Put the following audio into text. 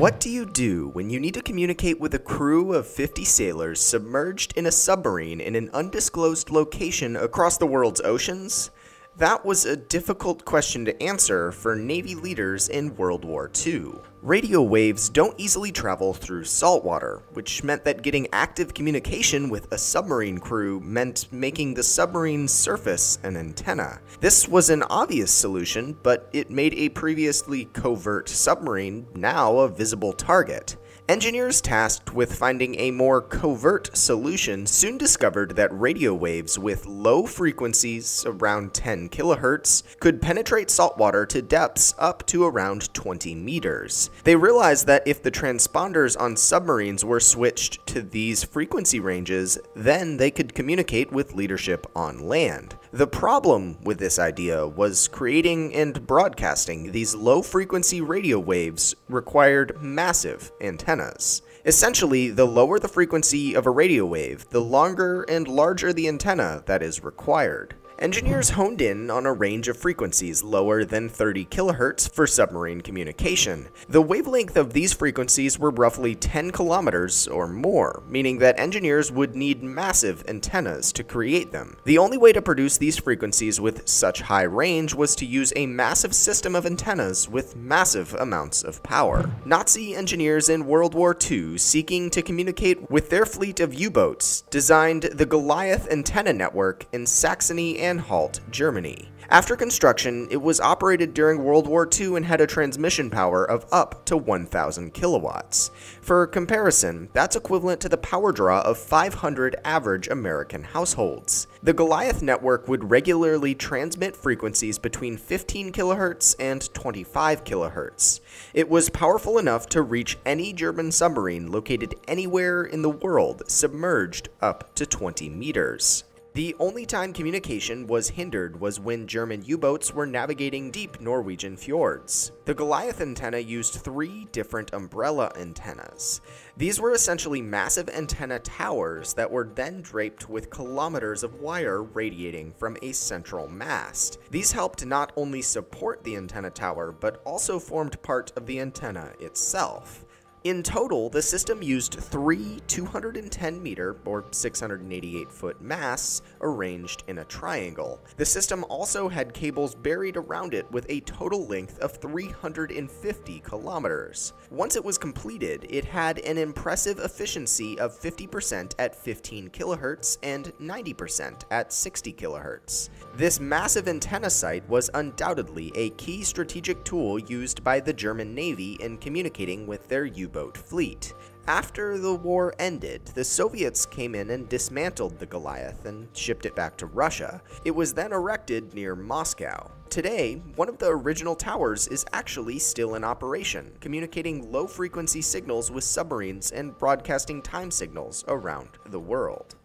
What do you do when you need to communicate with a crew of 50 sailors submerged in a submarine in an undisclosed location across the world's oceans? That was a difficult question to answer for Navy leaders in World War II. Radio waves don't easily travel through salt water, which meant that getting active communication with a submarine crew meant making the submarine's surface an antenna. This was an obvious solution, but it made a previously covert submarine now a visible target. Engineers tasked with finding a more covert solution soon discovered that radio waves with low frequencies, around 10 kilohertz, could penetrate saltwater to depths up to around 20 meters. They realized that if the transponders on submarines were switched to these frequency ranges, then they could communicate with leadership on land. The problem with this idea was creating and broadcasting these low frequency radio waves required massive antennas. Essentially, the lower the frequency of a radio wave, the longer and larger the antenna that is required. Engineers honed in on a range of frequencies lower than 30 kHz for submarine communication. The wavelength of these frequencies were roughly 10 kilometers or more, meaning that engineers would need massive antennas to create them. The only way to produce these frequencies with such high range was to use a massive system of antennas with massive amounts of power. Nazi engineers in World War II seeking to communicate with their fleet of U-boats designed the Goliath antenna network in Saxony and Anhalt, Germany. After construction, it was operated during World War II and had a transmission power of up to 1,000 kilowatts. For comparison, that's equivalent to the power draw of 500 average American households. The Goliath network would regularly transmit frequencies between 15 kHz and 25 kHz. It was powerful enough to reach any German submarine located anywhere in the world submerged up to 20 meters. The only time communication was hindered was when German U-boats were navigating deep Norwegian fjords. The Goliath antenna used three different umbrella antennas. These were essentially massive antenna towers that were then draped with kilometers of wire radiating from a central mast. These helped not only support the antenna tower, but also formed part of the antenna itself. In total, the system used three 210 meter or 688 foot masts arranged in a triangle. The system also had cables buried around it with a total length of 350 kilometers. Once it was completed, it had an impressive efficiency of 50% at 15 kilohertz and 90% at 60 kilohertz. This massive antenna site was undoubtedly a key strategic tool used by the German Navy in communicating with their U U-boat fleet. After the war ended, the Soviets came in and dismantled the Goliath and shipped it back to Russia. It was then erected near Moscow. Today, one of the original towers is actually still in operation, communicating low frequency signals with submarines and broadcasting time signals around the world.